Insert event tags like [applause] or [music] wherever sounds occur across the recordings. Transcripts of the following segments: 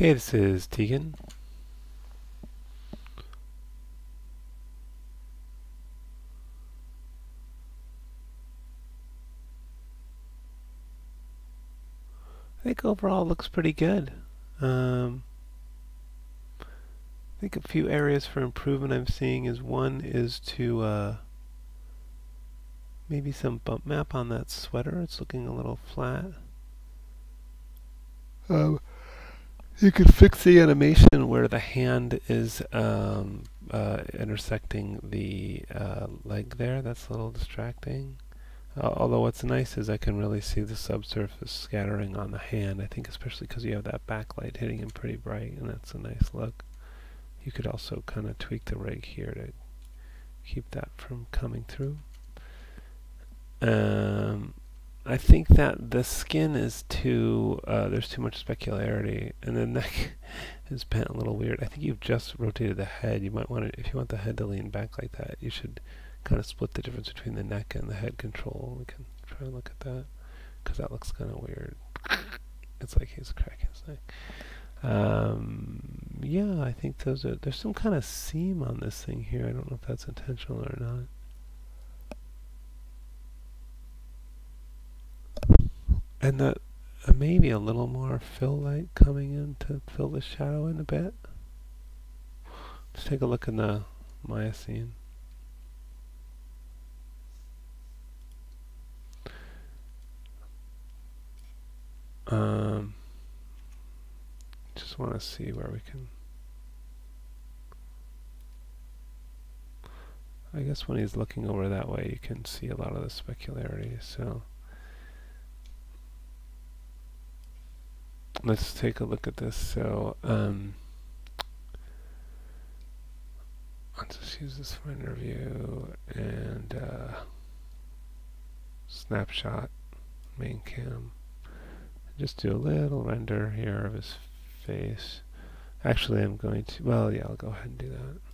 Okay, this is Tegan. I think overall looks pretty good. Um, I think a few areas for improvement I'm seeing is one is to uh, maybe some bump map on that sweater. It's looking a little flat. Um, you could fix the animation where the hand is um, uh, intersecting the uh, leg there. That's a little distracting. Uh, although what's nice is I can really see the subsurface scattering on the hand. I think especially because you have that backlight hitting him pretty bright, and that's a nice look. You could also kind of tweak the rig here to keep that from coming through. Um, I think that the skin is too, uh, there's too much specularity, and the neck [laughs] is bent a little weird. I think you've just rotated the head. You might want to, if you want the head to lean back like that, you should kind of split the difference between the neck and the head control. We can try and look at that, because that looks kind of weird. It's like he's cracking his neck. Um, yeah, I think those are, there's some kind of seam on this thing here. I don't know if that's intentional or not. And uh, maybe a little more fill light coming in to fill the shadow in a bit. Let's take a look in the Maya scene. Um, just want to see where we can. I guess when he's looking over that way, you can see a lot of the specularity. So. Let's take a look at this. So, um, let's just use this finder view and uh, snapshot main cam. Just do a little render here of his face. Actually, I'm going to, well, yeah, I'll go ahead and do that.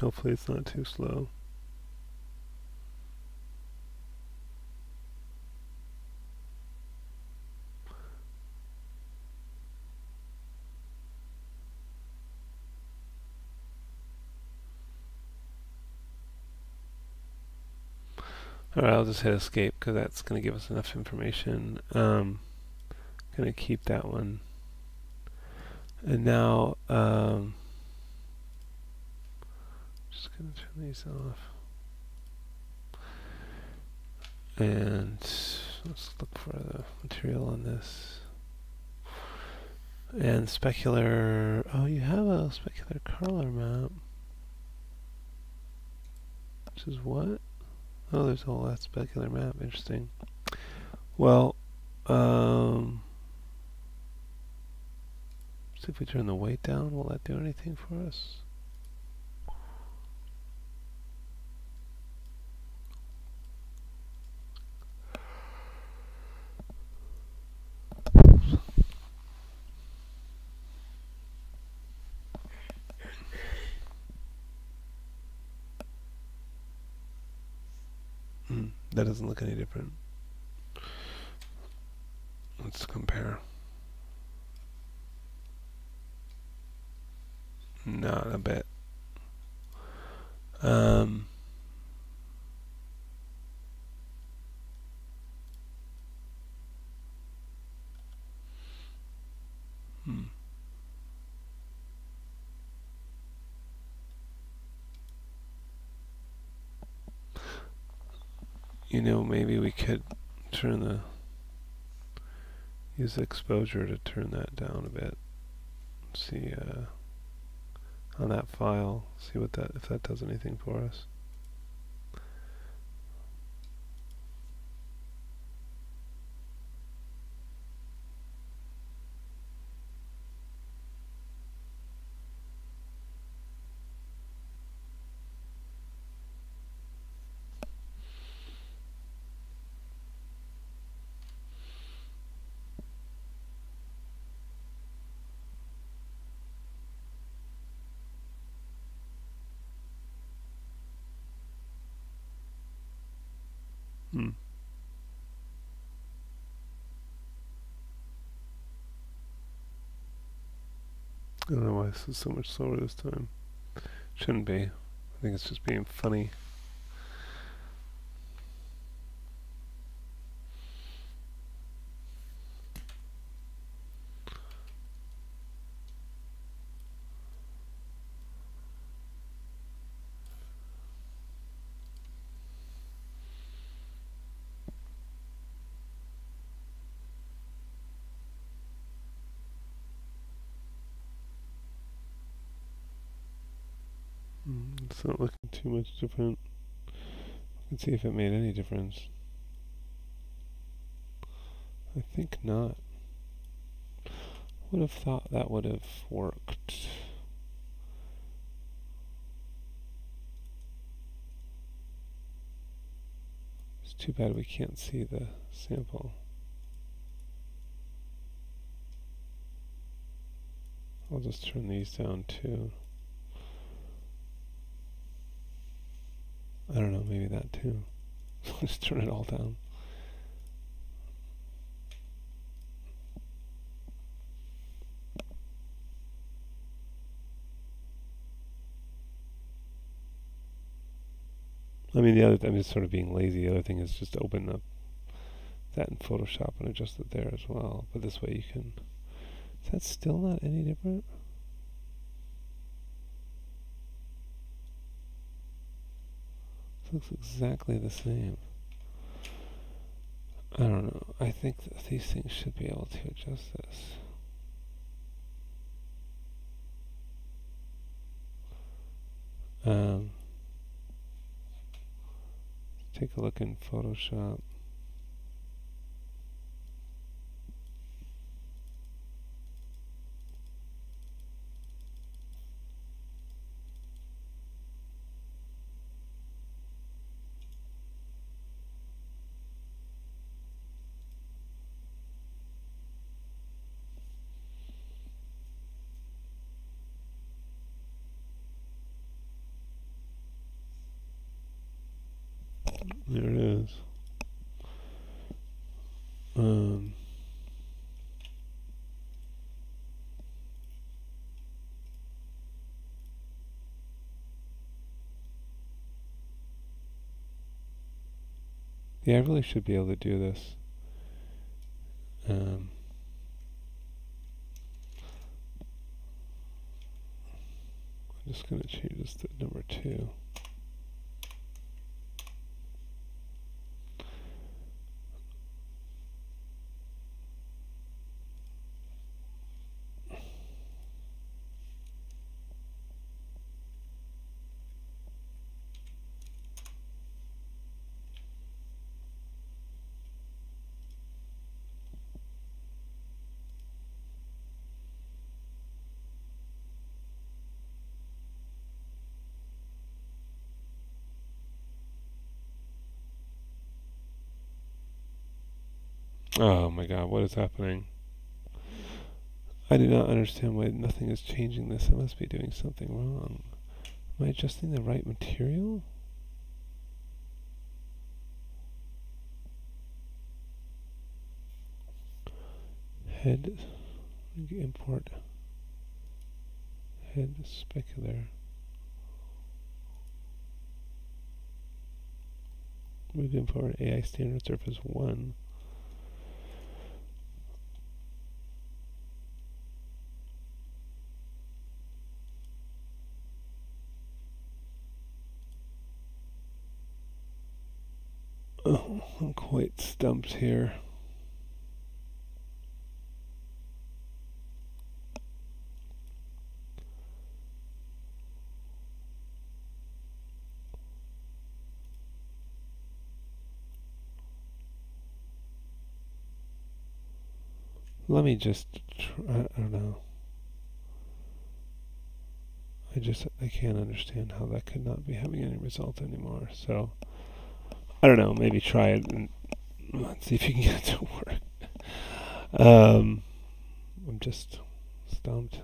Hopefully it's not too slow. Alright, I'll just hit escape because that's going to give us enough information. Um, going to keep that one. And now, um, just going to turn these off. And let's look for the material on this. And specular, oh you have a specular color map. Which is what? Oh, there's a whole lot specular map. Interesting. Well, um, see if we turn the weight down. Will that do anything for us? That doesn't look any different. Let's compare. Not a bit. Um, hmm. You know, maybe we could turn the, use exposure to turn that down a bit. See, uh, on that file, see what that, if that does anything for us. Hmm. I don't know why this is so much slower this time. Shouldn't be. I think it's just being funny. It's not looking too much different. Let's see if it made any difference. I think not. Would have thought that would have worked. It's too bad we can't see the sample. I'll just turn these down too. I don't know, maybe that too. [laughs] Let's turn it all down. I mean, the other, I'm just sort of being lazy. The other thing is just open up that in Photoshop and adjust it there as well. But this way you can. Is that still not any different? Looks exactly the same. I don't know. I think these things should be able to adjust this. Um, take a look in Photoshop. There it is. Um, yeah, I really should be able to do this. Um, I'm just going to change this to number two. Oh my god, what is happening? I do not understand why nothing is changing this. I must be doing something wrong. Am I adjusting the right material? Head import head specular. Move import AI standard surface 1. Oh, I'm quite stumped here. Let me just, try, I don't know. I just, I can't understand how that could not be having any result anymore. So, I don't know, maybe try it and let's see if you can get it to work. Um, I'm just stumped.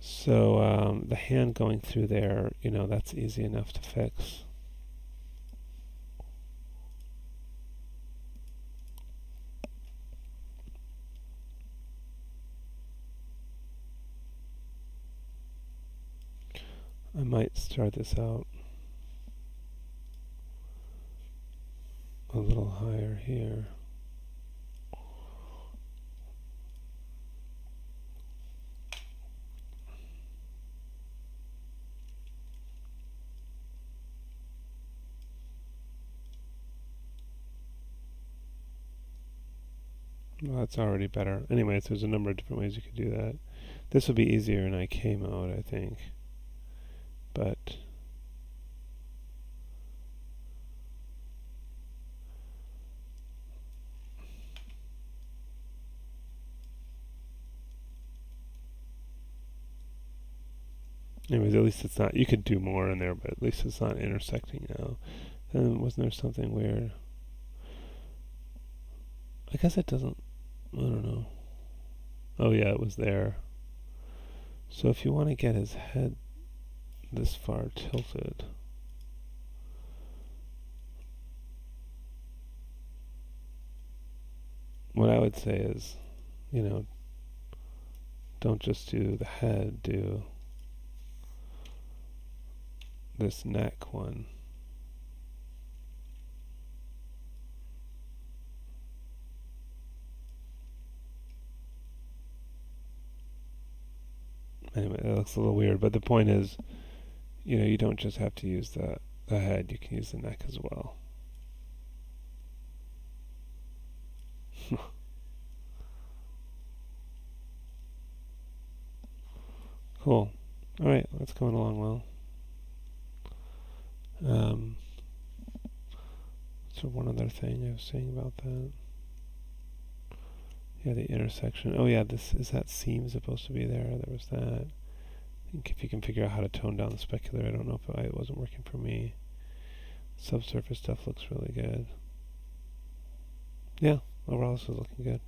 So um, the hand going through there, you know, that's easy enough to fix. I might start this out. Higher here. Well, that's already better. Anyways, there's a number of different ways you could do that. This would be easier in IK mode, I think. But anyways, at least it's not. You could do more in there, but at least it's not intersecting now. And wasn't there something weird? I guess it doesn't. I don't know. Oh yeah, it was there. So if you want to get his head this far tilted, what I would say is, you know, don't just do the head, do this neck one. Anyway, that looks a little weird, but the point is, you know, you don't just have to use the, the head, you can use the neck as well. [laughs] cool. Alright, that's going along well. Um, so one other thing I was saying about that. Yeah, the intersection. Oh yeah, this is that seam supposed to be there. There was that. I think if you can figure out how to tone down the specular, I don't know if it wasn't working for me. Subsurface stuff looks really good. Yeah, overall this is looking good.